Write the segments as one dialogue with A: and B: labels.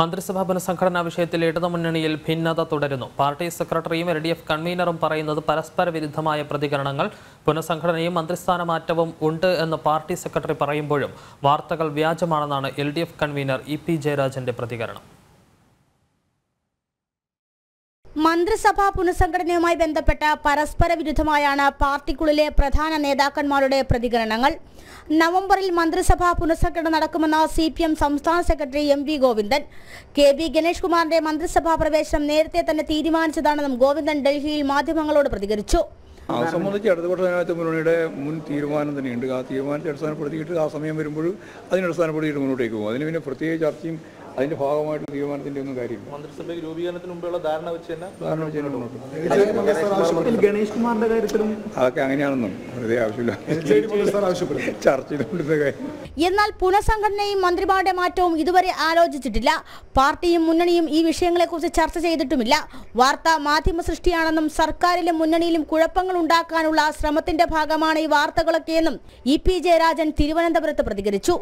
A: മന്ത്രിസഭാ പുനഃസംഘടനാ വിഷയത്തിൽ ഇടതുമുന്നണിയിൽ ഭിന്നത തുടരുന്നു. പാർട്ടി സെക്രട്ടറിയും എൽ ഡി എഫ് കൺവീനറും പറയുന്നത് പരസ്പര വിരുദ്ധമായ പ്രതികരണങ്ങൾ. പുനഃസംഘടനയും മന്ത്രിസ്ഥാന മാറ്റവും ഉണ്ട് എന്ന് പാർട്ടി സെക്രട്ടറി പറയുമ്പോഴും വാർത്തകൾ വ്യാജമാണെന്നാണ് എൽ കൺവീനർ ഇ പി ജയരാജന്റെ പ്രതികരണം.
B: മന്ത്രിസഭാ പുനഃസംഘടനയുമായി ബന്ധപ്പെട്ട പരസ്പര വിരുദ്ധമായാണ് പാർട്ടിക്കുള്ളിലെ പ്രധാന നേതാക്കന്മാരുടെ പ്രതികരണങ്ങൾ. നവംബറിൽ മന്ത്രിസഭാ പുനഃസംഘടന നടക്കുമെന്ന സി പി എം സംസ്ഥാന സെക്രട്ടറി M V Govindan. K V Ganesh കുമാറിന്റെ മന്ത്രിസഭാ പ്രവേശനം നേരത്തെ തന്നെ തീരുമാനിച്ചതാണെന്നും ഗോവിന്ദൻ ഡൽഹിയിൽ മാധ്യമങ്ങളോട് പ്രതികരിച്ചു.
C: അത് സംബന്ധിച്ച് ഇടതുപക്ഷ ജനാധിപത്യ മുന്നണിയുടെ മുൻ തീരുമാനം തന്നെയുണ്ട്. ആ തീരുമാനത്തെ അടിസ്ഥാനപ്പെടുത്തിയിട്ട് ആ സമയം വരുമ്പോൾ അതിനെ അടിസ്ഥാനപ്പെടുത്തിയിട്ട് മുന്നോട്ടേക്ക് പോകും. അതിന് പിന്നെ പ്രത്യേക ചർച്ചയും അതിന്റെ ഭാഗമായിട്ട് തീരുമാനത്തിന്റെ ഒന്നും കാര്യമില്ല.
D: മന്ത്രിസഭയ്ക്ക് രൂപീകരണത്തിന് മുമ്പുള്ള ധാരണ വെച്ച് തന്നെ
C: സാധാരണ വെച്ച് മുന്നോട്ട്.
E: ഗണേഷ് കുമാറിന്റെ കാര്യത്തിലും
C: അതൊക്കെ അങ്ങനെയാണെന്നും വെറുതെ ആവശ്യമില്ല. ചർച്ച കാര്യം.
B: എന്നാൽ പുനഃസംഘടനയും മന്ത്രിമാരുടെ മാറ്റവും ഇതുവരെ ആലോചിച്ചിട്ടില്ല. പാർട്ടിയും മുന്നണിയും ഈ വിഷയങ്ങളെക്കുറിച്ച് ചർച്ച ചെയ്തിട്ടുമില്ല. വാർത്ത മാധ്യമ സൃഷ്ടിയാണെന്നും സർക്കാരിലും മുന്നണിയിലും കുഴപ്പങ്ങൾ ഉണ്ടാക്കാനുള്ള ശ്രമത്തിന്റെ ഭാഗമാണ് ഈ വാർത്തകളൊക്കെയെന്നും ഇ പി ജയരാജൻ തിരുവനന്തപുരത്ത് പ്രതികരിച്ചു.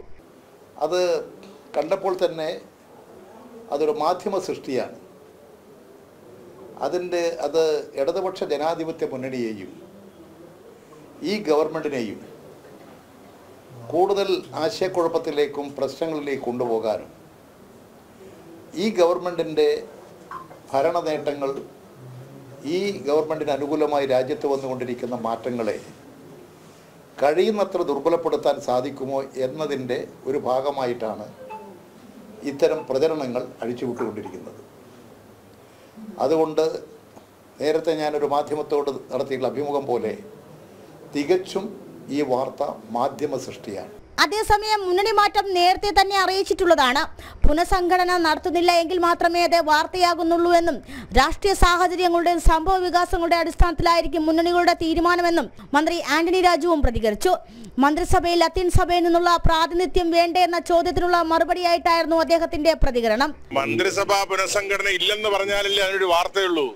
F: അത് കണ്ടപ്പോൾ തന്നെ അതൊരു മാധ്യമ സൃഷ്ടിയാണ്. അതിന്റെ അത് ഇടതുപക്ഷ ജനാധിപത്യ മുന്നണിയെയും ഈ ഗവൺമെന്റിനെയും കൂടുതൽ ആശയക്കുഴപ്പത്തിലേക്കും പ്രശ്നങ്ങളിലേക്കും കൊണ്ടുപോകാനും ഈ ഗവൺമെന്റിന്റെ ഭരണ നേട്ടങ്ങൾ ഈ ഗവൺമെന്റിന് അനുകൂലമായി രാജ്യത്ത് വന്നുകൊണ്ടിരിക്കുന്ന മാറ്റങ്ങളെ കഴിയുന്നത്ര ദുർബലപ്പെടുത്താൻ സാധിക്കുമോ എന്നതിന്റെ ഒരു ഭാഗമായിട്ടാണ് ഇത്തരം പ്രചരണങ്ങൾ അഴിച്ചുവിട്ടുകൊണ്ടിരിക്കുന്നത്. അതുകൊണ്ട് നേരത്തെ ഞാനൊരു മാധ്യമത്തോട് നടത്തിയുള്ള അഭിമുഖം പോലെ തികച്ചും ഈ വാർത്ത മാധ്യമ സൃഷ്ടിയാണ്
B: അതേസമയം മുന്നണി മാറ്റം നേരത്തെ തന്നെ അറിയിച്ചിട്ടുള്ളതാണ്. പുനഃസംഘടന നടത്തുന്നില്ല എങ്കിൽ മാത്രമേ അത് വാർത്തയാകുന്നുള്ളൂ എന്നും രാഷ്ട്രീയ സാഹചര്യങ്ങളുടെയും സംഭവ വികാസങ്ങളുടെ അടിസ്ഥാനത്തിലായിരിക്കും മുന്നണികളുടെ തീരുമാനമെന്നും മന്ത്രി ആന്റണി രാജുവും പ്രതികരിച്ചു. മന്ത്രിസഭയിൽ ലത്തീൻ സഭയിൽ നിന്നുള്ള പ്രാതിനിധ്യം വേണ്ടേ എന്ന ചോദ്യത്തിനുള്ള മറുപടിയായിട്ടായിരുന്നു അദ്ദേഹത്തിന്റെ പ്രതികരണം.
G: മന്ത്രിസഭാ പുനഃസംഘടന ഇല്ലെന്ന് പറഞ്ഞാലല്ലേ അതിനൊരു വാർത്തയുള്ളൂ.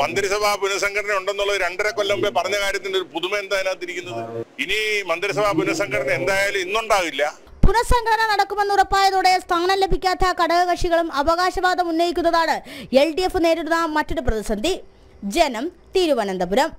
G: മന്ത്രിസഭാ പുനഃസംഘടന ഉണ്ടെന്നുള്ളത് രണ്ടര കൊല്ലം മുമ്പേ പറഞ്ഞ കാര്യത്തിന്റെ ഒരു പുതുമ എന്താ അതിനകത്തിരിക്കുന്നത്? ഇനി മന്ത്രിസഭാ പുനഃസംഘടന എന്തായാലും ഇന്നുണ്ടാകില്ല
B: പുനഃസംഘടന നടക്കുമെന്ന് ഉറപ്പായതോടെ സ്ഥാനം ലഭിക്കാത്ത ഘടകകക്ഷികളും അവകാശവാദം ഉന്നയിക്കുന്നതാണ് എൽ ഡി എഫ് നേരിടുന്ന മറ്റൊരു പ്രതിസന്ധി. ജനം തിരുവനന്തപുരം.